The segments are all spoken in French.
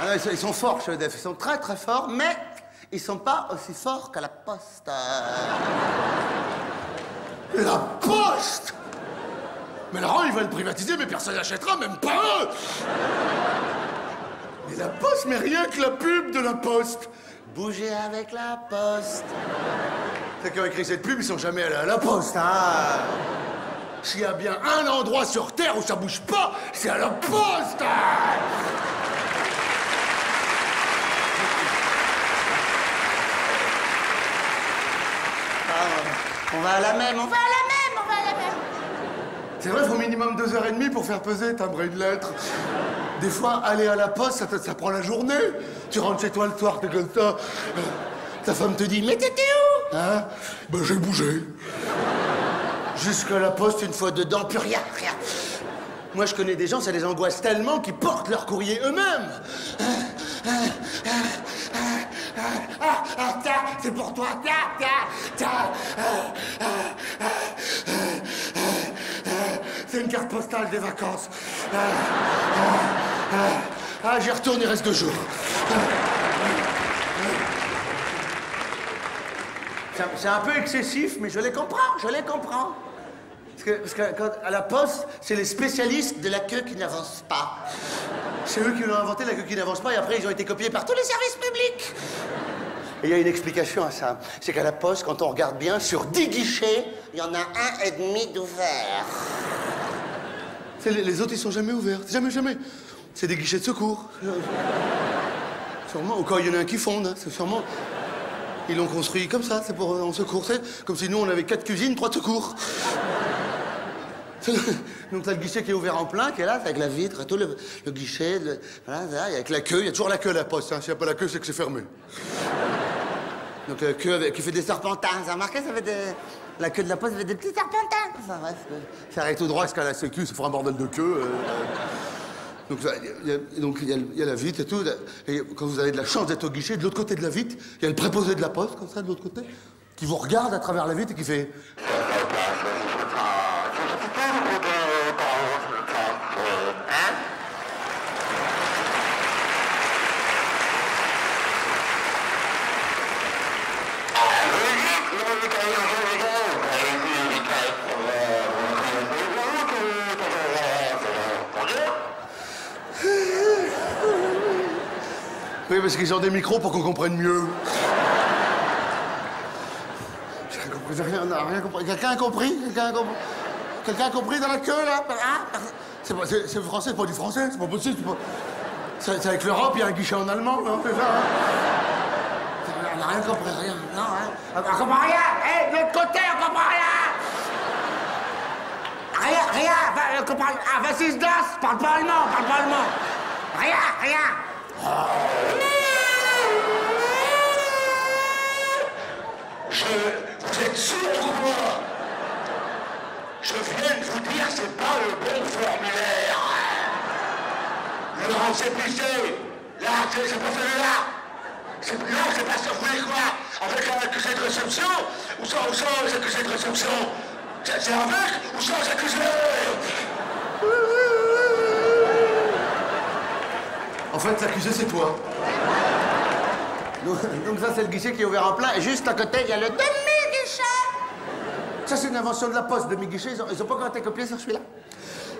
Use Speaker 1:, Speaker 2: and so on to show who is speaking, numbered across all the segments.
Speaker 1: Ah non, ils, sont, forts chez EDF, ils sont très très forts, mais ils sont pas aussi forts qu'à la poste.
Speaker 2: La poste Mais Laurent, ils veulent privatiser, mais personne n'achètera, même pas eux. Mais la poste, mais rien que la pub de la poste.
Speaker 1: Bouger avec la poste.
Speaker 2: Ceux qui ont écrit cette pub, ils sont jamais allés à la poste, hein. S'il y a bien un endroit sur Terre où ça bouge pas, c'est à la poste hein
Speaker 1: Ah, on va à la même, on va à la même, on va à la même.
Speaker 2: C'est vrai, il faut minimum deux heures et demie pour faire peser, timbrer une lettre. Des fois, aller à la poste, ça, te- ça prend la journée. Tu rentres chez toi le soir, t'es comme ça. Euh, Ta femme te dit, mais t'étais où? Hein? Ben, j'ai bougé.
Speaker 1: Jusqu'à la poste, une fois dedans, plus rien, rien. Moi, je connais des gens, ça les angoisse tellement qu'ils portent leur courrier eux-mêmes. Ah, ah, ah, c'est pour toi. Ah. C'est une carte postale des vacances. Ah, j'y retourne, il reste deux jours. C'est un- peu excessif, mais je les comprends, je les comprends. Parce que, à la poste, c'est les spécialistes de la queue qui n'avancent pas. C'est eux qui l'ont inventé, la queue qui n'avance pas, et après ils ont été copiés par tous les services publics. Et il y a une explication à ça. C'est qu'à la poste, quand on regarde bien, sur 10 guichets, il y en a un et demi d'ouvert.
Speaker 2: Les, les autres, ils sont jamais ouverts. Jamais, jamais. C'est des guichets de secours. Sûrement. Ou quand il y en a un qui fonde, hein, c'est sûrement. Ils l'ont construit comme ça, c'est pour euh, en secours. Comme si nous, on avait quatre cuisines, trois secours.
Speaker 1: Donc t'as le guichet qui est ouvert en plein, qui est là, c'est avec la vitre tout, le, guichet, voilà, avec la queue, il y a toujours la queue à la poste.
Speaker 2: Hein, S'il n'y a pas la queue, c'est que c'est fermé.
Speaker 1: Donc la queue avec- qui fait des serpentins, avez remarqué, ça fait des... La queue de la poste, ça fait des petits serpentins. Enfin bref, euh,
Speaker 2: Faire aller tout droit jusqu'à la sécu, ça fera un bordel de queue. euh, euh. Donc ça, il y a la vitre et tout. Et quand vous avez de la chance d'être au guichet, de l'autre côté de la vitre, il y a le préposé de la poste, comme ça, de l'autre côté, qui vous regarde à travers la vitre et qui fait... parce qu'ils ont des micros pour qu'on comprenne mieux. J'ai rien compris, rien. Quelqu'un a compris? Quelqu'un a compris? Quelqu'un a compris dans la queue, là? Ah C'est pas- c'est c'est français, c'est pas du français, c'est pas possible. c'est avec l'Europe, il y a un guichet en allemand, non C'est ça, hein?
Speaker 1: On n'a rien compris, rien. Non, hein? On comprend rien. Hé, de l'autre côté, on comprend rien. Rien, rien. On comprend. Ah, vas-y, se. Parle pas allemand, parle pas allemand. Rien, rien.
Speaker 3: Je... Vous êtes sourd ou pas? Je viens de vous dire, c'est pas le bon formulaire. Laurent, plissé. Là, c'est pas celui-là. Non, c'est pas ça. Vous voulez quoi? Avec un accusé de réception? Ou sans, ou sans les accusés de réception? C'est avec? Ou sans accusé
Speaker 2: En fait, l'accusé, c'est toi.
Speaker 1: Donc, donc ça, c'est le guichet qui est ouvert en plein. Et juste à côté, il y a le demi-guichet. Ça, c'est une invention de la poste, demi-guichet. Ils ont, ils ont pas encore été copiés sur celui-là.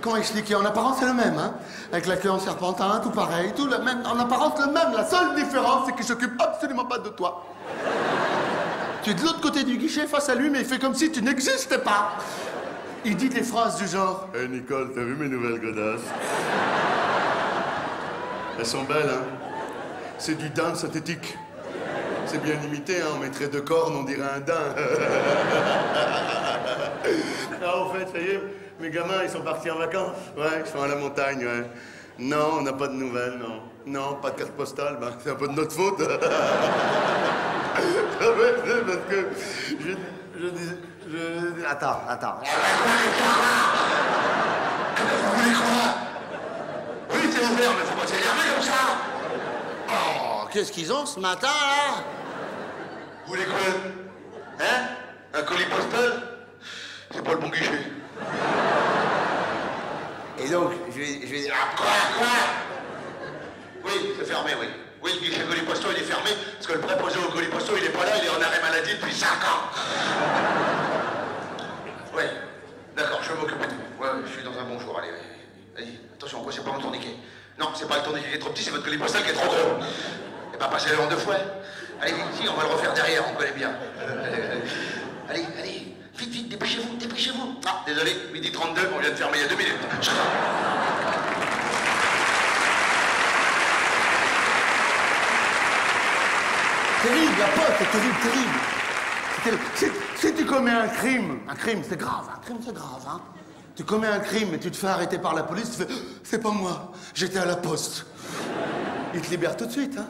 Speaker 2: Comment expliquer En apparence, c'est le même, hein Avec la queue en serpentin, tout pareil, tout le même. En apparence, le même. La seule différence, c'est qu'il s'occupe absolument pas de toi. Tu es de l'autre côté du guichet face à lui, mais il fait comme si tu n'existais pas. Il dit des phrases du genre Hé Nicole, t'as vu mes nouvelles godasses? Elles sont belles, hein C'est du daim synthétique. C'est bien limité, hein On mettrait deux cornes, on dirait un daim. Ah, au fait, ça y est, mes gamins, ils sont partis en vacances. Ouais, ils sont à la montagne, ouais. Non, on n'a pas de nouvelles, non. Non, pas de carte postale, ben, c'est un peu de notre faute. Ah ouais, c'est parce que je, je dis... Je...
Speaker 1: Attends, attends.
Speaker 3: Vous voulez quoi Oui, c'est ouvert, mais faut pas s'énerver comme ça.
Speaker 1: Oh, qu'est-ce qu'ils ont ce matin, là
Speaker 3: Vous voulez quoi Hein Un colis postal C'est pas le bon guichet.
Speaker 1: Et donc, je vais, je vais dire...
Speaker 3: Ah, quoi Quoi Oui, Oui, c'est fermé, oui. Oui, le guichet Goliposto, il est fermé, parce que le préposé au Goliposto, il est pas là, il est en arrêt maladie depuis 5 ans. Ouais, d'accord, je vais m'occuper de vous. Ouais, ouais, je suis dans un bon jour, allez, allez. Allez, attention, quoi, c'est pas mon tourniquet. Non, c'est pas le tourniquet qui est trop petit, c'est votre Goliposto qui est trop gros. Et bah, passez-le en deux fois. Allez, vite, si, on va le refaire derrière, on connaît bien. Allez, allez, allez, allez, vite, vite, dépêchez-vous, dépêchez-vous. Ah, désolé, midi 32, on vient de fermer il y a deux minutes.
Speaker 2: Terrible, la pote, c'est terrible, terrible. Tu commets un crime, un crime c'est grave, un crime c'est grave, hein. Tu commets un crime et tu te fais arrêter par la police, tu fais C'est pas moi, j'étais à la poste. Ils te libèrent tout de suite, hein.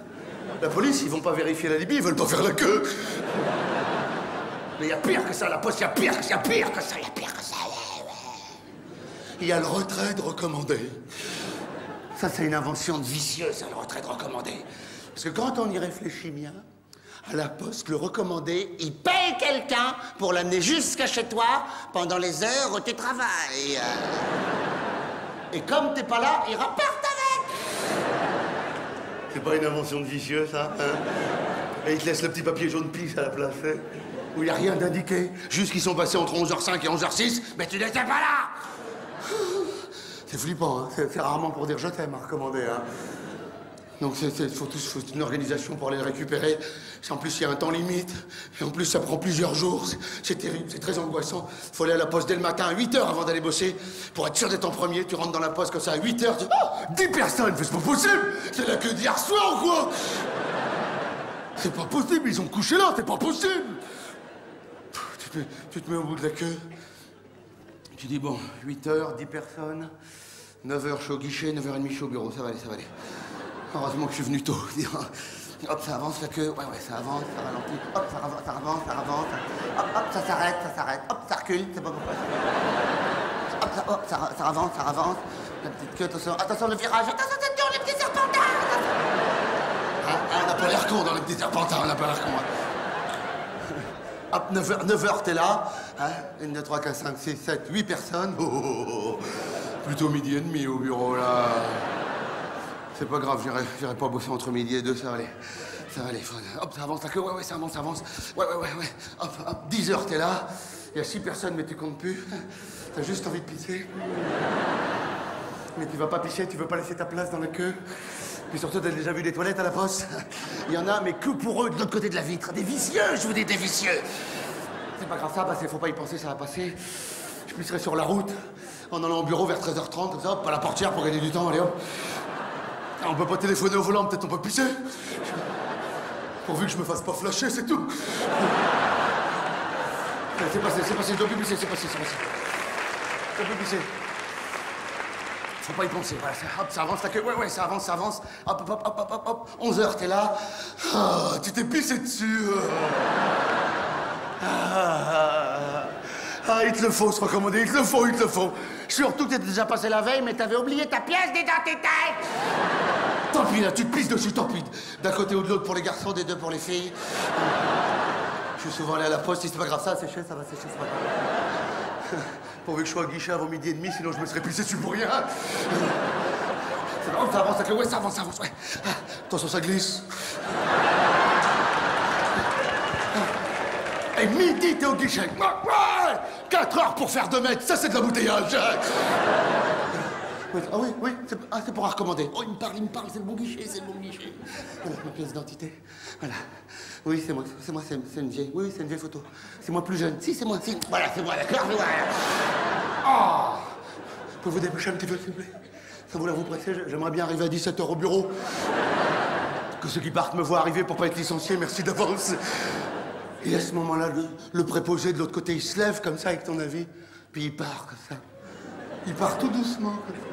Speaker 2: La police, ils vont pas vérifier la Libye, ils veulent pas faire la queue. Mais il y a pire que ça, la poste, il y a pire, il y a pire que ça, il y a pire que ça. Il y a le retrait de recommandé. Ça, c'est une invention vicieux, ça, le retrait de recommandé. Parce que quand on y réfléchit bien, à la poste, le recommandé, il paye quelqu'un pour l'amener jusqu'à chez toi pendant les heures où tu travailles. Et comme t'es pas là, il repart avec. C'est pas une invention de vicieux, ça hein? Et il te laisse le petit papier jaune pisse à la place, hein? Où il n'y a rien d'indiqué. Juste qu'ils sont passés entre 11h05 et 11h06, mais tu n'étais pas là C'est flippant, hein c'est c'est rarement pour dire je t'aime à recommander. Hein donc il faut, faut une organisation pour aller le récupérer. En plus, il y a un temps limite. Et en plus, ça prend plusieurs jours. C'est- terrible, c'est très angoissant. Il faut aller à la poste dès le matin à 8 heures avant d'aller bosser. Pour être sûr d'être en premier, tu rentres dans la poste comme ça à 8 heures. Tu... Oh 10 personnes c'est pas possible C'est la queue d'hier soir ou quoi? C'est pas possible, ils ont couché là, c'est pas possible tu te, mets, tu te mets au bout de la queue. Tu dis, bon, 8 heures, 10 personnes. 9 heures, je suis au guichet, 9h30, je suis au bureau. Ça va aller, ça va aller. Heureusement que je suis venu tôt. Hop, ça avance la queue. Ouais, ouais, ça avance, ça ralentit. Hop, ça, rav- ça avance, ça avance. Hop, hop, ça s'arrête, ça s'arrête. Hop, ça recule, c'est pas pourquoi. Hop, ça, hop, ça, avance, ça avance. La petite queue, attention, attention, le virage. Attention, attention, les petits serpentins. Hein, hein, on n'a pas l'air con dans les petits serpentins, on n'a pas l'air con. hein. Hop, 9h, 9h, t'es là. Hein 1, 2, 3, 4, 5, 6, 7, 8 personnes. Oh, oh, oh, oh. Plutôt midi et demi au bureau, là. C'est pas grave, j'irai, pas bosser entre midi et deux, ça va aller. Ça va aller. Hop, ça avance, la queue, ouais, ouais, ça avance, ça avance. Ouais, ouais, ouais, ouais. Hop, hop, 10 heures, t'es là. Il y a 6 personnes, mais tu comptes plus. T'as juste envie de pisser. Mais tu vas pas pisser, tu veux pas laisser ta place dans la queue. Puis surtout, t'as déjà vu des toilettes à la poste Il y en a, mais que pour eux, de l'autre côté de la vitre. Des vicieux, je vous dis, des vicieux. C'est pas grave, ça passer, faut pas y penser, ça va passer. Je pisserai sur la route, en allant au bureau vers 13h30, comme ça, hop, à la portière pour gagner du temps, allez hop. Ah, On peut pas téléphoner au volant, peut-être on peut pisser. Pourvu que je me fasse pas flasher, c'est tout. Ouais, C'est passé, c'est passé, je dois plus pisser, c'est passé, c'est passé. Je dois plus pisser. Faut pas y penser, voilà, ça, hop, ça avance, la queue, ouais, ouais, ça avance, ça avance. Hop, hop, hop, hop, hop, hop, hop. 11 heures, t'es là. Ah, tu t'es pissé dessus. Ah, ah, il te le faut, se recommander, il te le faut, il te le faut. Surtout que t'étais déjà passé la veille, mais t'avais oublié ta pièce d'identité. Tant pis, là, tu te pisses dessus, tant pis. D'un côté ou de l'autre pour les garçons, des deux pour les filles. Je suis souvent allé à la poste, si c'est pas grave, ça va sécher, ça va sécher, c'est pas. Pourvu que je sois au guichet avant midi et demi, sinon je me serais pissé dessus pour rien. Ça avance, ça avance, ça avance, ouais, ça avance, ça avance, ouais. Attention, ça glisse. Et midi, t'es au guichet. Ouais, ouais 4 heures pour faire 2 mètres, ça c'est de l'embouteillage. Ah oui, oui, c'est ah, pour recommander. Oh, il me parle, il me parle, c'est le bon guichet, c'est le bon guichet. Voilà, ma pièce d'identité. Voilà. Oui, c'est moi, c'est moi, c'est une vieille. Oui, c'est une vieille photo. C'est moi plus jeune. Si, c'est moi, si. Voilà, c'est moi, d'accord, voilà. Oh Pouvez vous dépêcher un petit peu, s'il vous plaît? Ça vous la vous presser J'aimerais bien arriver à 17h au bureau. Que ceux qui partent me voient arriver pour pas être licenciés, merci d'avance. Et à ce moment-là, le préposé de l'autre côté, il se lève comme ça avec ton avis, puis il part comme ça. Il part tout doucement comme ça.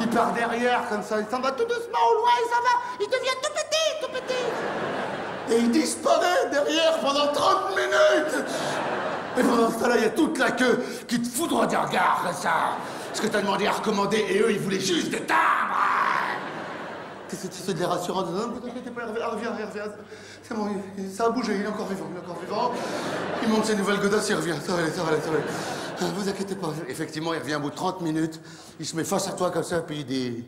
Speaker 2: Il part derrière comme ça, il s'en va tout doucement au loin, il s'en va, il devient tout petit, tout petit. Et il disparaît derrière pendant 30 minutes. Et pendant ce temps-là, il y a toute la queue qui te foudroie des regards ça. Parce que t'as demandé à recommander et eux, ils voulaient juste des timbres. Qu'est-ce que de les rassurants Non, ne vous inquiétez pas, il revient, revient. C'est bon, ça a bougé, il est encore vivant, il est encore vivant. Il monte ses nouvelles godasses, il revient, ça va aller, ça va aller, ça va aller. Ne vous inquiétez pas. Effectivement, il revient au bout de 30 minutes, il se met face à toi comme ça, puis il dit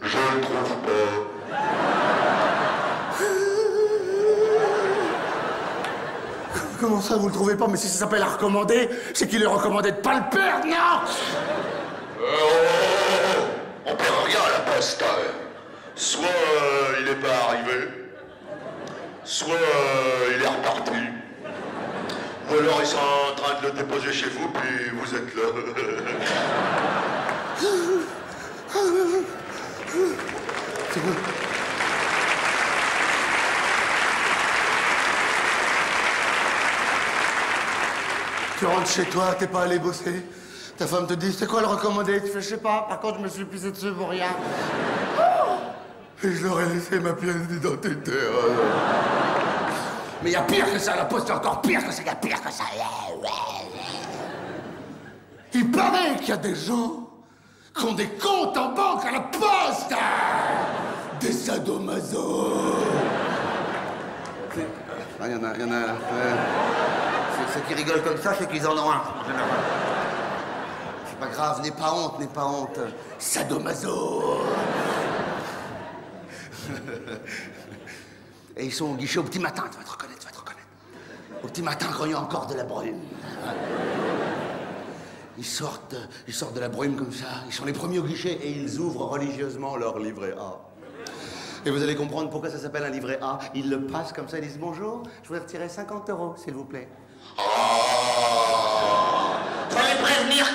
Speaker 3: Je le trouve pas.
Speaker 2: Comment ça, vous le trouvez pas? Mais si ça s'appelle à recommander, c'est qu'il est recommandé de pas le perdre, non?
Speaker 3: Oh, on perd rien à la poste. hein. Soit euh, il n'est pas arrivé, soit euh, il est reparti. Ou alors ils sont en train de le déposer chez vous, puis vous êtes là.
Speaker 4: Tu rentres chez toi, t'es pas allé bosser. Ta femme te dit, c'est quoi le recommandé? Tu fais, je sais pas, par contre, je me suis pissé dessus pour rien. Et je leur ai laissé ma pièce d'identité.
Speaker 2: Mais y a pire que ça, la poste est encore pire que ça, y a pire que ça.
Speaker 4: Il paraît qu'il y a des gens qui ont des comptes en banque à la poste Des sadomaso
Speaker 2: Il y en a, y en a. euh, c'est- Ceux qui rigolent comme ça, c'est qu'ils en ont un. C'est pas grave, n'aie pas honte, n'aie pas honte.
Speaker 4: Sadomaso
Speaker 2: Et ils sont au guichet au petit matin, tu vas te reconnaître. Au petit matin, quand il y a encore de la brume. Ils sortent, ils sortent de la brume comme ça, ils sont les premiers au guichet et ils ouvrent religieusement leur livret A. Et vous allez comprendre pourquoi ça s'appelle un livret A. Ils le passent comme ça, ils disent bonjour, je voudrais retirer 50 euros, s'il vous plaît.
Speaker 3: Ah Fallait prévenir